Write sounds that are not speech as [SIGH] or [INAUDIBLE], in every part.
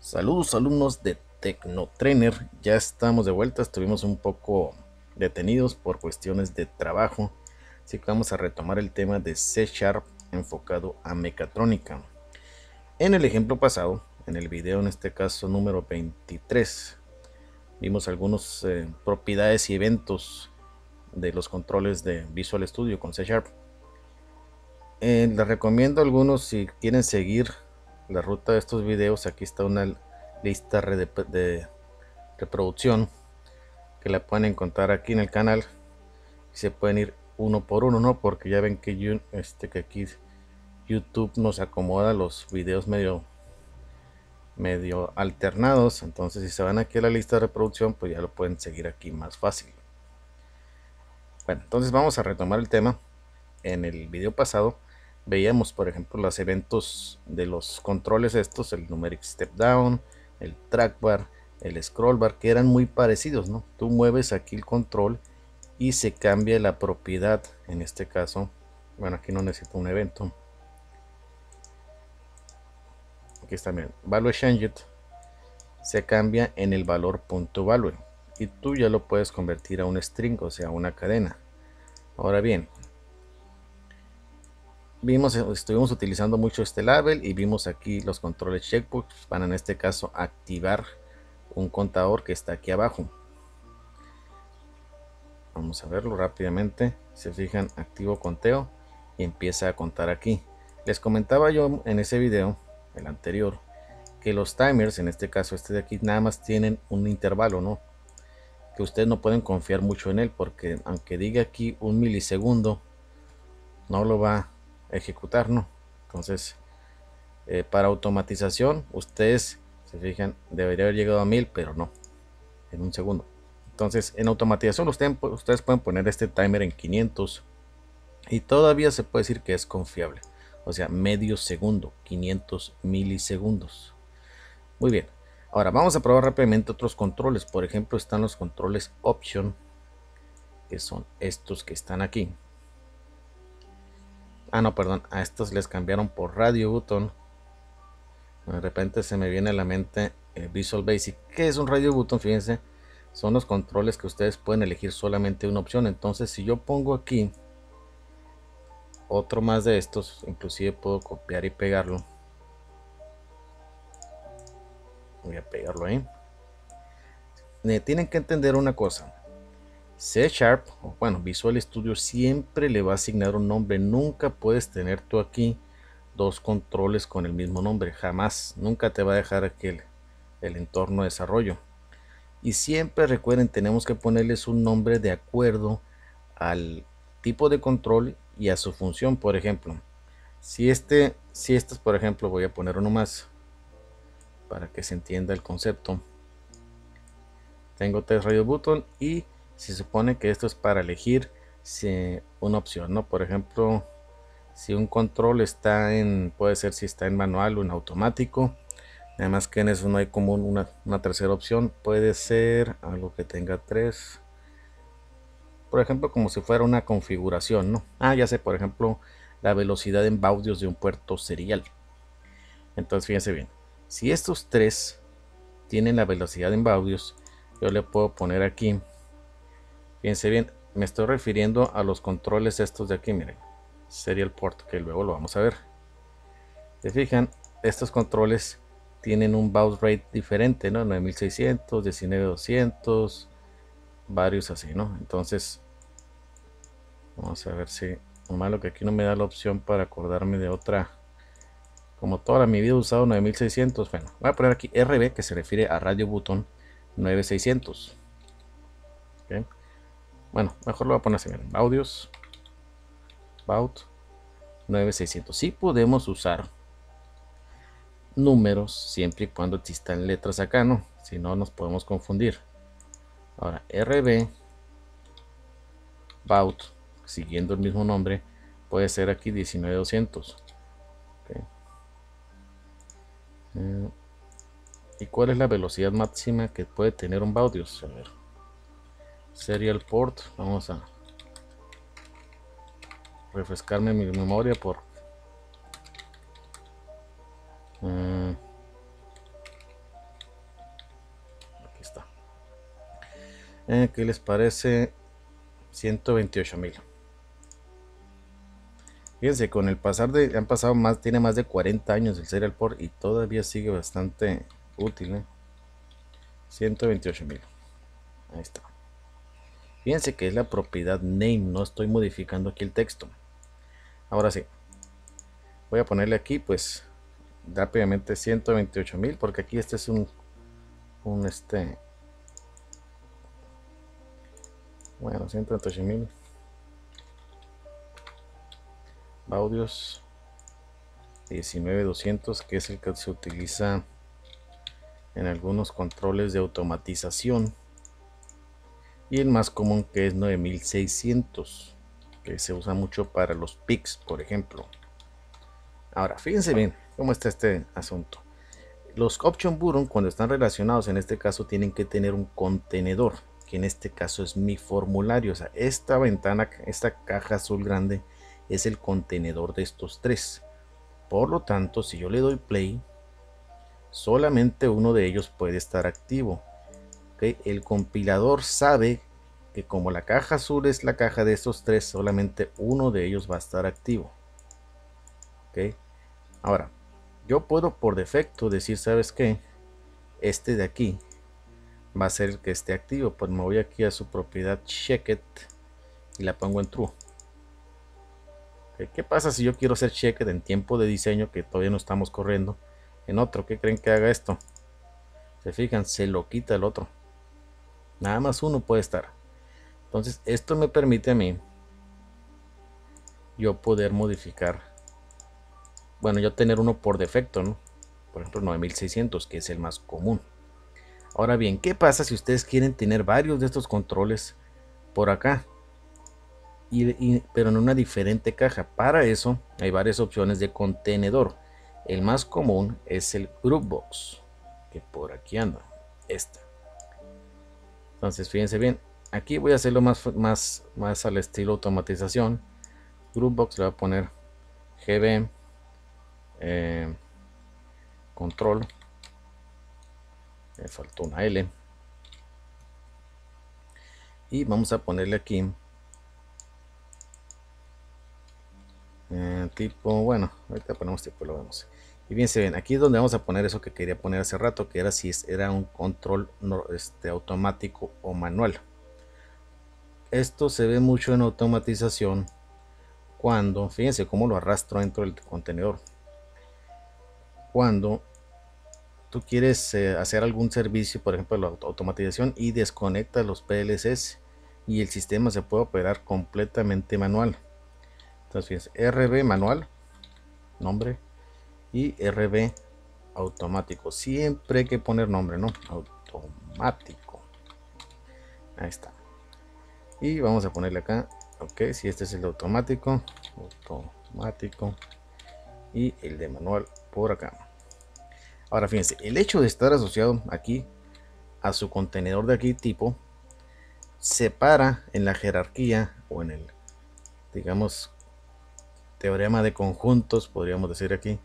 Saludos alumnos de Tecnotrainer, ya estamos de vuelta, estuvimos un poco detenidos por cuestiones de trabajo, así que vamos a retomar el tema de C Sharp enfocado a mecatrónica. En el ejemplo pasado, en el video en este caso número 23, vimos algunas eh, propiedades y eventos de los controles de Visual Studio con C Sharp. Eh, les recomiendo algunos si quieren seguir la ruta de estos videos aquí está una lista de, reproducción que la pueden encontrar aquí en el canal. Y se pueden ir uno por uno no porque ya ven que este que aquí youtube nos acomoda los videos medio medio alternados. Entonces si se van aquí a la lista de reproducción pues ya lo pueden seguir aquí más fácil. Bueno entonces vamos a retomar el tema en el video pasado veíamos por ejemplo los eventos de los controles estos el numeric step down el trackbar el scroll bar que eran muy parecidos no tú mueves aquí el control y se cambia la propiedad en este caso bueno aquí no necesito un evento. Aquí está bien value changed se cambia en el valor punto value y tú ya lo puedes convertir a un string o sea una cadena. Ahora bien vimos estuvimos utilizando mucho este label y vimos aquí los controles checkbox para en este caso activar un contador que está aquí abajo. Vamos a verlo rápidamente. Se fijan activo conteo y empieza a contar aquí. Les comentaba yo en ese video el anterior que los timers en este caso este de aquí nada más tienen un intervalo no que ustedes no pueden confiar mucho en él porque aunque diga aquí un milisegundo no lo va ejecutar, ¿no? Entonces, eh, para automatización, ustedes se fijan, debería haber llegado a 1000, pero no, en un segundo. Entonces, en automatización, ustedes, ustedes pueden poner este timer en 500 y todavía se puede decir que es confiable. O sea, medio segundo, 500 milisegundos. Muy bien. Ahora vamos a probar rápidamente otros controles. Por ejemplo, están los controles Option, que son estos que están aquí. Ah, no, perdón. A estos les cambiaron por Radio Button. De repente se me viene a la mente eh, Visual Basic. ¿Qué es un Radio Button? Fíjense. Son los controles que ustedes pueden elegir solamente una opción. Entonces, si yo pongo aquí otro más de estos, inclusive puedo copiar y pegarlo. Voy a pegarlo ahí. tienen que entender una cosa. C Sharp, o bueno, Visual Studio siempre le va a asignar un nombre. Nunca puedes tener tú aquí dos controles con el mismo nombre. Jamás. Nunca te va a dejar aquí el, entorno de desarrollo. Y siempre recuerden, tenemos que ponerles un nombre de acuerdo al tipo de control y a su función. Por ejemplo, si este, si este por ejemplo, voy a poner uno más para que se entienda el concepto. Tengo tres radio button y se supone que esto es para elegir una opción, ¿no? Por ejemplo, si un control está en, puede ser si está en manual o en automático. Además que en eso no hay como una, tercera opción. Puede ser algo que tenga tres. Por ejemplo, como si fuera una configuración, ¿no? Ah, ya sé, por ejemplo, la velocidad en baudios de un puerto serial. Entonces, fíjense bien. Si estos tres tienen la velocidad en baudios, yo le puedo poner aquí Fíjense bien, me estoy refiriendo a los controles estos de aquí, miren. Serial port, que luego lo vamos a ver. Se fijan, estos controles tienen un baud rate diferente, ¿no? 9600, 19200, varios así, ¿no? Entonces, vamos a ver si... Lo malo que aquí no me da la opción para acordarme de otra. Como toda mi vida he usado 9600. Bueno, voy a poner aquí RB que se refiere a radio button 9600. ¿Okay? Bueno, mejor lo voy a poner así. Audios. About 9600. Sí podemos usar números siempre y cuando existan letras acá, ¿no? Si no, nos podemos confundir. Ahora, RB. About, siguiendo el mismo nombre, puede ser aquí 19200. Eh, ¿Y cuál es la velocidad máxima que puede tener un Baudios? A ver serial port. Vamos a refrescarme mi memoria por eh, aquí está. Eh, les parece? 128 mil. Fíjense con el pasar de han pasado más tiene más de 40 años el serial port y todavía sigue bastante útil ¿eh? 128 mil. Ahí está. Fíjense que es la propiedad name, no estoy modificando aquí el texto. Ahora sí. Voy a ponerle aquí, pues, rápidamente 128 mil, porque aquí este es un, un este, bueno, 128 mil. Audios 19200 que es el que se utiliza en algunos controles de automatización y el más común que es 9600 que se usa mucho para los PICs por ejemplo ahora fíjense bien cómo está este asunto los option button cuando están relacionados en este caso tienen que tener un contenedor que en este caso es mi formulario o sea esta ventana esta caja azul grande es el contenedor de estos tres. Por lo tanto, si yo le doy play, solamente uno de ellos puede estar activo. El compilador sabe que como la caja azul es la caja de estos tres, solamente uno de ellos va a estar activo. Ahora, yo puedo por defecto decir, ¿sabes qué? Este de aquí va a ser el que esté activo. Pues me voy aquí a su propiedad checked y la pongo en true. ¿Qué pasa si yo quiero hacer cheque en tiempo de diseño que todavía no estamos corriendo? En otro, ¿qué creen que haga esto? Se fijan, se lo quita el otro. Nada más uno puede estar. Entonces, esto me permite a mí yo poder modificar. Bueno, yo tener uno por defecto, ¿no? Por ejemplo, 9600, que es el más común. Ahora bien, ¿qué pasa si ustedes quieren tener varios de estos controles por acá? pero en una diferente caja. Para eso hay varias opciones de contenedor. El más común es el Groupbox, que por aquí anda, esta. Entonces fíjense bien, aquí voy a hacerlo más, más, más al estilo automatización. Groupbox le voy a poner GB eh, control. Me faltó una L. Y vamos a ponerle aquí Eh, tipo, bueno, ahorita ponemos tipo, lo vemos. Y bien, se ven, aquí es donde vamos a poner eso que quería poner hace rato, que era si era un control este, automático o manual. Esto se ve mucho en automatización cuando, fíjense cómo lo arrastro dentro del contenedor. Cuando tú quieres eh, hacer algún servicio, por ejemplo, la automatización y desconectas los PLCs y el sistema se puede operar completamente manual. Entonces, RB manual, nombre, y RB automático. Siempre hay que poner nombre, ¿no? Automático. Ahí está. Y vamos a ponerle acá, ok, si este es el automático, automático, y el de manual por acá. Ahora fíjense, el hecho de estar asociado aquí a su contenedor de aquí tipo, separa en la jerarquía o en el, digamos, teorema de conjuntos, podríamos decir aquí,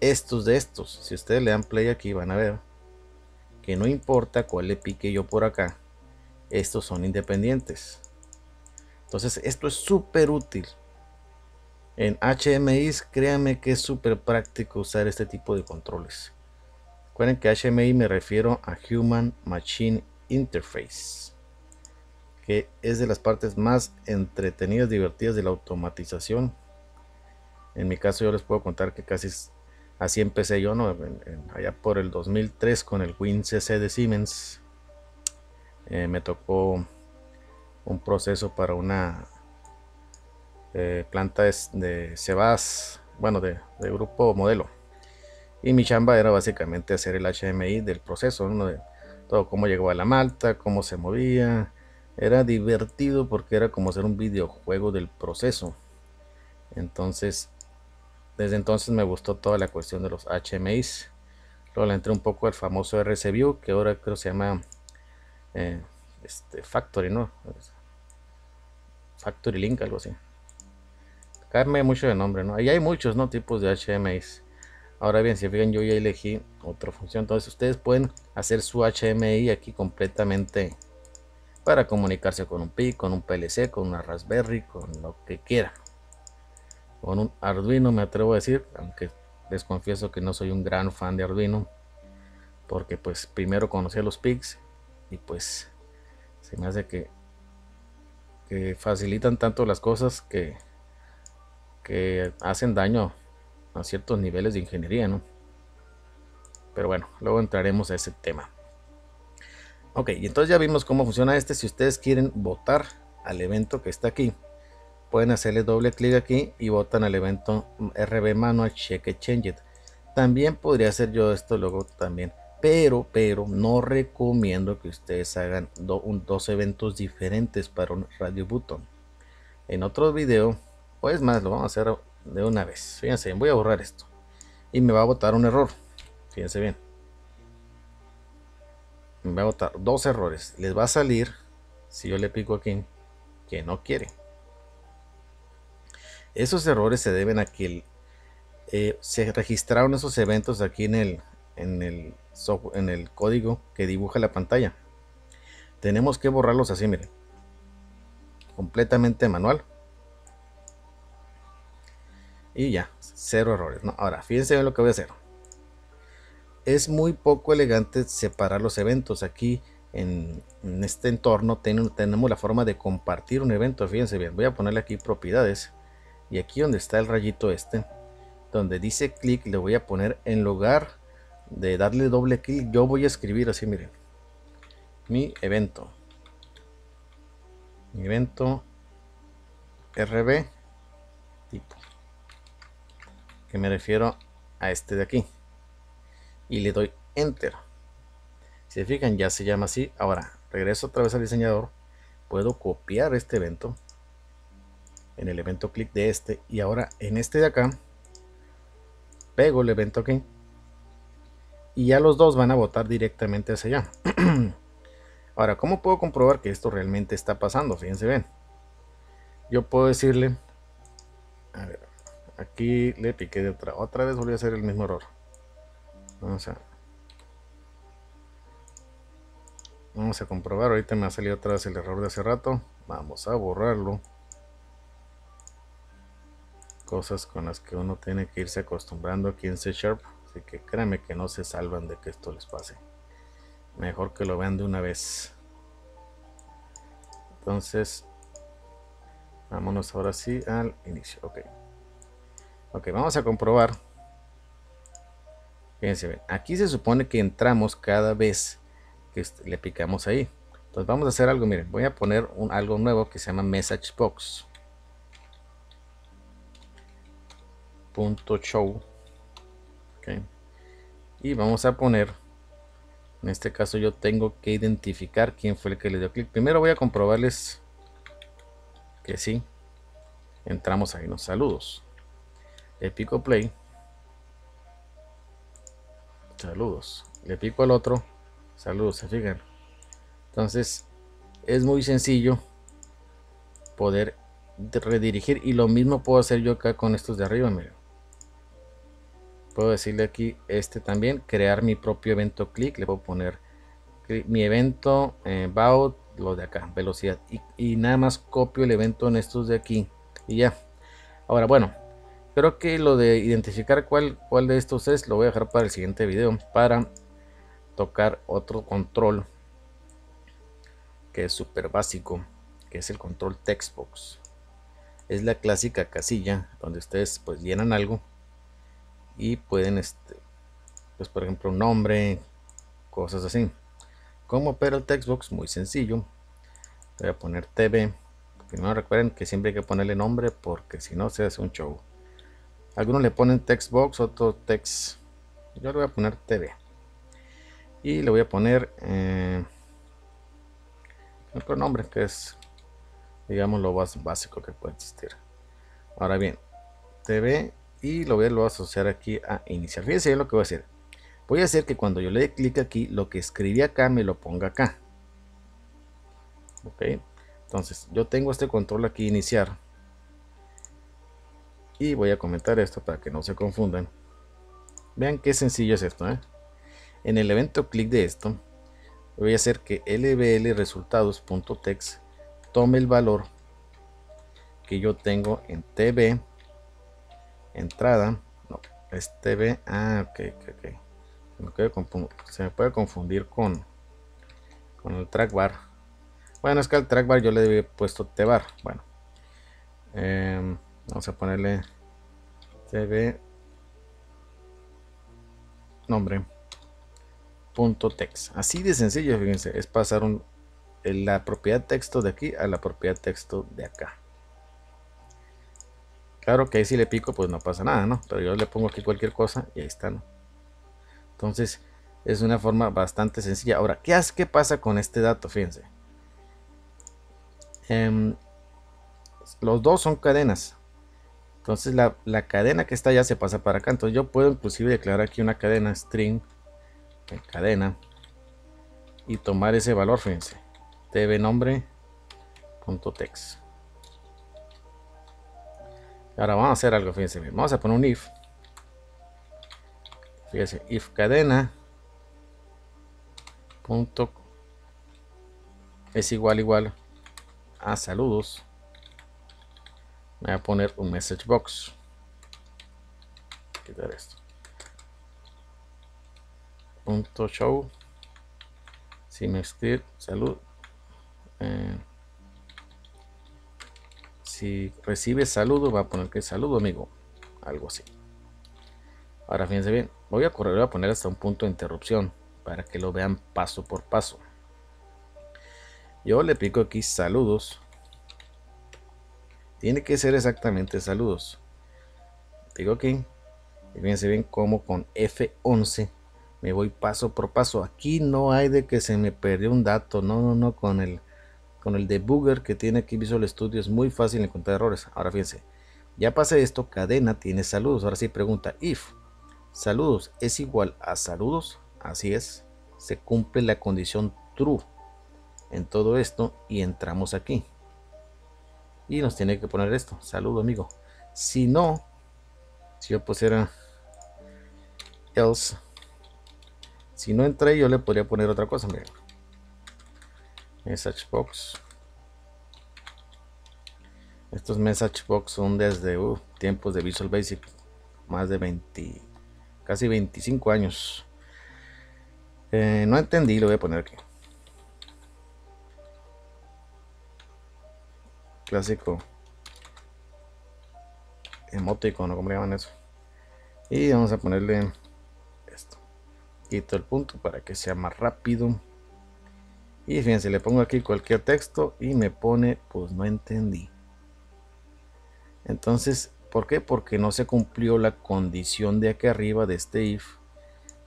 estos de estos. Si ustedes le dan play aquí, van a ver que no importa cuál le pique yo por acá, estos son independientes. Entonces, esto es súper útil. En HMI, créanme que es súper práctico usar este tipo de controles. Recuerden que HMI me refiero a Human Machine Interface, que es de las partes más entretenidas, divertidas de la automatización en mi caso yo les puedo contar que casi así empecé yo, ¿no? allá por el 2003 con el WinCC de Siemens. Eh, me tocó un proceso para una eh, planta de Sebas, bueno, de, grupo modelo. Y mi chamba era básicamente hacer el HMI del proceso, de todo cómo llegó a la malta, cómo se movía. Era divertido porque era como hacer un videojuego del proceso. Entonces desde entonces me gustó toda la cuestión de los HMIs. Luego le entré un poco al famoso RCView, que ahora creo se llama eh, este, Factory, ¿no? Factory Link, algo así. Carme mucho de nombre, ¿no? Ahí hay muchos, ¿no? Tipos de HMIs. Ahora bien, si fijan, yo ya elegí otra función. Entonces ustedes pueden hacer su HMI aquí completamente. para comunicarse con un PIC, con un PLC, con una Raspberry, con lo que quiera. Con un Arduino me atrevo a decir, aunque les confieso que no soy un gran fan de Arduino, porque pues primero conocí a los PICs y pues se me hace que, que facilitan tanto las cosas que, que hacen daño a ciertos niveles de ingeniería, ¿no? Pero bueno, luego entraremos a ese tema. Ok, y entonces ya vimos cómo funciona este. Si ustedes quieren votar al evento que está aquí, pueden hacerle doble clic aquí y votan al evento RB Manual Check Change También podría hacer yo esto luego también. Pero, pero no recomiendo que ustedes hagan dos eventos diferentes para un radio button. En otro video, pues más, lo vamos a hacer de una vez. Fíjense, voy a borrar esto. Y me va a botar un error. Fíjense bien. Me va a botar dos errores. Les va a salir, si yo le pico aquí, que no quiere. Esos errores se deben a que eh, se registraron esos eventos aquí en el, en, el en el código que dibuja la pantalla. Tenemos que borrarlos así, miren. Completamente manual. Y ya, cero errores. ¿no? Ahora, fíjense en lo que voy a hacer. Es muy poco elegante separar los eventos. Aquí en, este entorno tenemos la forma de compartir un evento. Fíjense bien, voy a ponerle aquí propiedades. Y aquí donde está el rayito este, donde dice clic, le voy a poner en lugar de darle doble clic, yo voy a escribir así, miren. Mi evento. Mi evento RB tipo que me refiero a este de aquí. Y le doy enter. Si se fijan ya se llama así. Ahora regreso otra vez al diseñador. Puedo copiar este evento. en el evento clic de este y ahora en este de acá pego el evento aquí y ya los dos van a votar directamente hacia allá [CLEARS THROAT] ahora cómo puedo comprobar que esto realmente está pasando fíjense bien yo puedo decirle a ver Aquí le piqué de otra. Otra vez volví a hacer el mismo error. Vamos a... Vamos a comprobar. Ahorita me ha salido otra vez el error de hace rato. Vamos a borrarlo. Cosas con las que uno tiene que irse acostumbrando aquí en C Sharp. Así que créanme que no se salvan de que esto les pase. Mejor que lo vean de una vez. Entonces, vámonos ahora sí al inicio. Ok. Ok, vamos a comprobar. Fíjense, aquí se supone que entramos cada vez que le picamos ahí. Entonces vamos a hacer algo, miren, voy a poner un, algo nuevo que se llama message box. Punto show. Okay. Y vamos a poner, en este caso yo tengo que identificar quién fue el que le dio clic. Primero voy a comprobarles que sí. Entramos ahí, los saludos le pico play saludos le pico al otro saludos se fijan entonces es muy sencillo poder redirigir y lo mismo puedo hacer yo acá con estos de arriba miren. Puedo decirle aquí este también crear mi propio evento clic le puedo poner mi evento eh, lo de acá velocidad y, y nada más copio el evento en estos de aquí y ya. Ahora bueno Creo que lo de identificar cuál, cuál de estos es lo voy a dejar para el siguiente video para tocar otro control que es súper básico que es el control textbox. Es la clásica casilla donde ustedes pues llenan algo y pueden este pues por ejemplo un nombre cosas así como opera el textbox muy sencillo voy a poner tv primero recuerden que siempre hay que ponerle nombre porque si no se hace un show algunos le ponen text box, otro text. Yo le voy a poner TV. Y le voy a poner eh, el nombre que es, digamos, lo más básico que puede existir. Ahora bien, TV y lo voy a, asociar aquí a iniciar. Fíjense lo que voy a hacer. Voy a hacer que cuando yo le dé clic aquí, lo que escribí acá me lo ponga acá. Ok, entonces yo tengo este control aquí iniciar y voy a comentar esto para que no se confundan. Vean qué sencillo es esto. ¿eh? En el evento clic de esto, voy a hacer que lbl resultados.text tome el valor que yo tengo en tb entrada. No es tb ah ok ok, se me puede confundir con con el track bar. Bueno es que al track bar yo le había puesto tbar bueno. Em, vamos a ponerle tb nombre punto text así de sencillo fíjense es pasar un, la propiedad texto de aquí a la propiedad texto de acá claro que ahí si le pico pues no pasa nada no pero yo le pongo aquí cualquier cosa y ahí está no entonces es una forma bastante sencilla ahora qué hace qué pasa con este dato fíjense em, los dos son cadenas entonces la, cadena que está allá se pasa para acá. Entonces yo puedo inclusive declarar aquí una cadena string cadena y tomar ese valor, fíjense. tv. Ahora vamos a hacer algo, fíjense. Vamos a poner un if. Fíjense, if cadena punto es igual igual a saludos voy a poner un message box quitar esto punto show si me escribe salud eh, si recibe saludo va a poner que saludo amigo algo así ahora fíjense bien voy a correr voy a poner hasta un punto de interrupción para que lo vean paso por paso yo le pico aquí saludos tiene que ser exactamente saludos. Digo que, fíjense bien como con F11 me voy paso por paso. Aquí no hay de que se me perdió un dato. No, no, no. Con el, con el debugger que tiene aquí Visual Studio es muy fácil encontrar errores. Ahora fíjense. Ya pasé esto. Cadena tiene saludos. Ahora sí pregunta if saludos es igual a saludos. Así es. Se cumple la condición true en todo esto y entramos aquí y nos tiene que poner esto saludo amigo si no si yo pusiera else si no entré yo le podría poner otra cosa miren message box estos message box son desde uh, tiempos de Visual Basic más de 20 casi 25 años. Eh, no entendí lo voy a poner aquí. Clásico. Emoticon o como le llaman eso y vamos a ponerle esto. Quito el punto para que sea más rápido y fíjense le pongo aquí cualquier texto y me pone pues no entendí entonces ¿por qué? porque no se cumplió la condición de aquí arriba de este if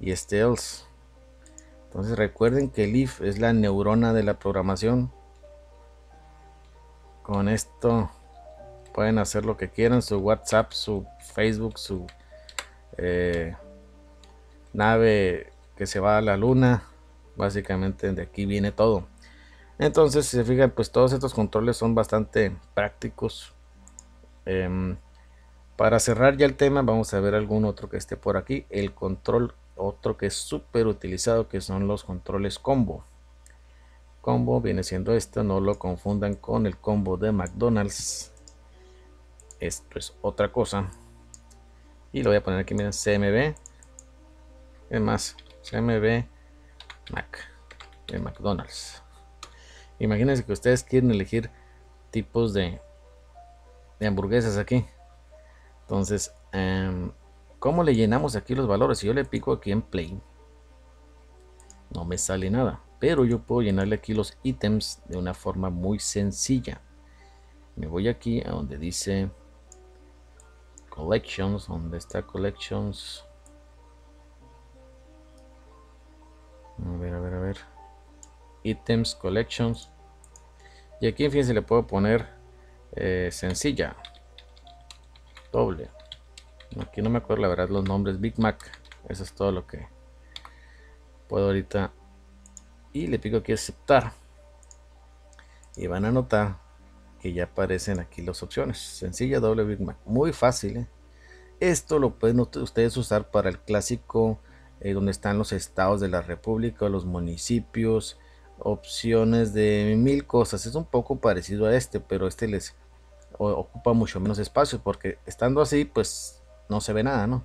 y este else entonces recuerden que el if es la neurona de la programación con esto pueden hacer lo que quieran, su WhatsApp, su Facebook, su eh, nave que se va a la luna. Básicamente de aquí viene todo. Entonces, si se fijan, pues todos estos controles son bastante prácticos. Em, para cerrar ya el tema, vamos a ver algún otro que esté por aquí. El control, otro que es súper utilizado, que son los controles combo combo viene siendo esto no lo confundan con el combo de McDonald's esto es otra cosa y lo voy a poner aquí miren CMB es más CMB Mac de McDonald's. Imagínense que ustedes quieren elegir tipos de, de hamburguesas aquí. Entonces um, ¿cómo le llenamos aquí los valores? si yo le pico aquí en play no me sale nada pero yo puedo llenarle aquí los ítems de una forma muy sencilla. Me voy aquí a donde dice collections donde está collections a ver a ver a ver. Ítems collections. Y aquí en fin se le puedo poner eh, sencilla. Doble. Aquí no me acuerdo la verdad los nombres. Big Mac. Eso es todo lo que puedo ahorita. Y le pico aquí aceptar. Y van a notar que ya aparecen aquí las opciones. Sencilla doble Big Mac. Muy fácil ¿eh? esto lo pueden ustedes usar para el clásico eh, donde están los estados de la república, los municipios, opciones de mil cosas. Es un poco parecido a este, pero este les ocupa mucho menos espacio porque estando así, pues no se ve nada, ¿no?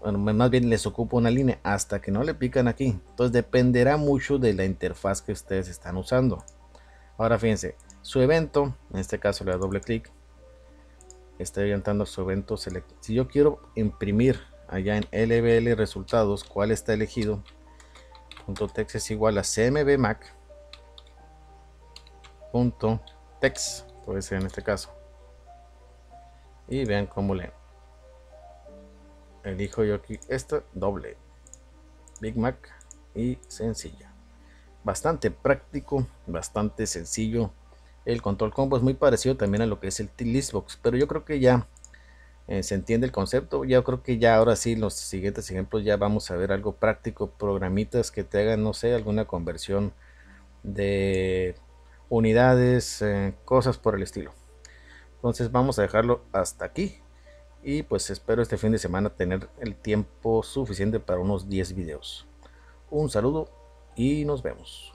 Bueno, más bien les ocupa una línea hasta que no le pican aquí. Entonces dependerá mucho de la interfaz que ustedes están usando. Ahora fíjense, su evento, en este caso le da doble clic. Está orientando su evento. Si yo quiero imprimir allá en LBL resultados, cuál está elegido, punto es igual a cmb mac punto puede ser en este caso. Y vean cómo le elijo yo aquí esta doble Big Mac y sencilla. Bastante práctico bastante sencillo. El control combo es muy parecido también a lo que es el listbox pero yo creo que ya eh, se entiende el concepto. Yo creo que ya ahora sí, los siguientes ejemplos ya vamos a ver algo práctico, programitas que te hagan, no sé, alguna conversión de unidades, eh, cosas por el estilo. Entonces vamos a dejarlo hasta aquí. Y pues espero este fin de semana tener el tiempo suficiente para unos 10 videos. Un saludo y nos vemos.